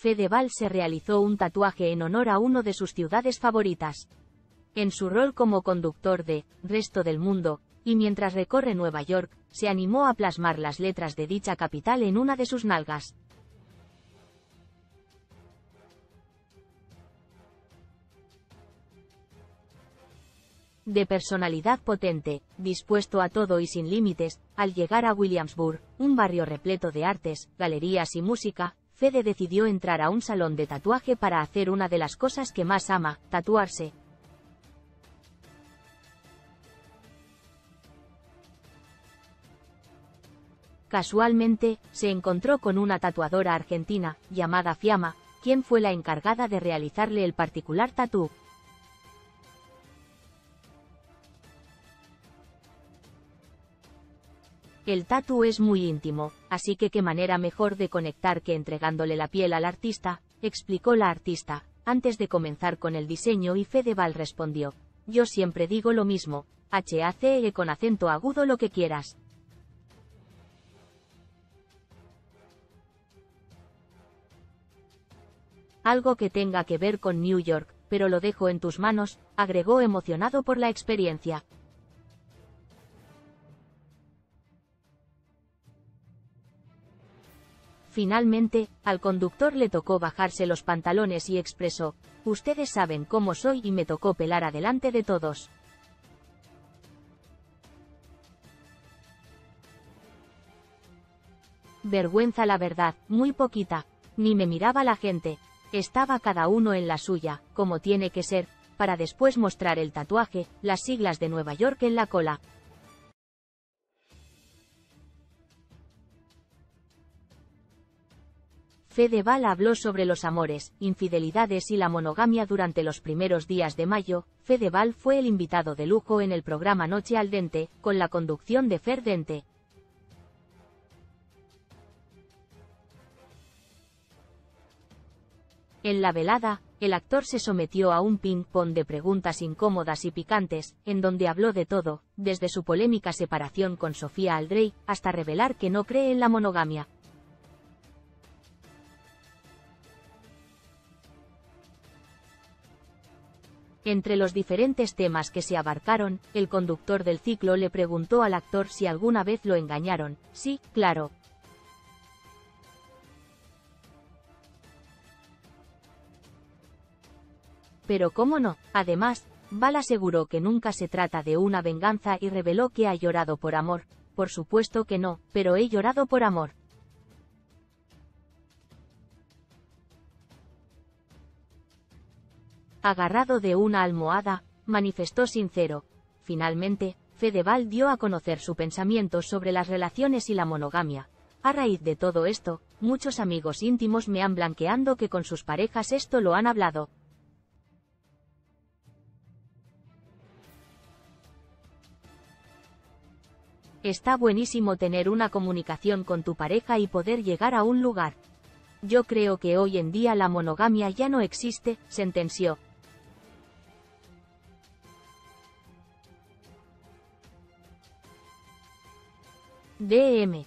Fedeval se realizó un tatuaje en honor a uno de sus ciudades favoritas. En su rol como conductor de Resto del Mundo, y mientras recorre Nueva York, se animó a plasmar las letras de dicha capital en una de sus nalgas. de personalidad potente, dispuesto a todo y sin límites, al llegar a Williamsburg, un barrio repleto de artes, galerías y música, Fede decidió entrar a un salón de tatuaje para hacer una de las cosas que más ama, tatuarse. Casualmente, se encontró con una tatuadora argentina, llamada Fiamma, quien fue la encargada de realizarle el particular tatú. El tatu es muy íntimo, así que qué manera mejor de conectar que entregándole la piel al artista, explicó la artista, antes de comenzar con el diseño y Fedeval respondió, yo siempre digo lo mismo, HACE con acento agudo lo que quieras. Algo que tenga que ver con New York, pero lo dejo en tus manos, agregó emocionado por la experiencia. Finalmente, al conductor le tocó bajarse los pantalones y expresó, ustedes saben cómo soy y me tocó pelar adelante de todos. Vergüenza la verdad, muy poquita. Ni me miraba la gente. Estaba cada uno en la suya, como tiene que ser, para después mostrar el tatuaje, las siglas de Nueva York en la cola. Fedeval habló sobre los amores, infidelidades y la monogamia durante los primeros días de mayo. Fedeval fue el invitado de lujo en el programa Noche al Dente, con la conducción de Fer Dente. En la velada, el actor se sometió a un ping-pong de preguntas incómodas y picantes, en donde habló de todo, desde su polémica separación con Sofía Aldrey, hasta revelar que no cree en la monogamia. Entre los diferentes temas que se abarcaron, el conductor del ciclo le preguntó al actor si alguna vez lo engañaron. Sí, claro. Pero cómo no, además, Val aseguró que nunca se trata de una venganza y reveló que ha llorado por amor. Por supuesto que no, pero he llorado por amor. Agarrado de una almohada, manifestó sincero. Finalmente, Fedeval dio a conocer su pensamiento sobre las relaciones y la monogamia. A raíz de todo esto, muchos amigos íntimos me han blanqueando que con sus parejas esto lo han hablado. Está buenísimo tener una comunicación con tu pareja y poder llegar a un lugar. Yo creo que hoy en día la monogamia ya no existe, sentenció. DM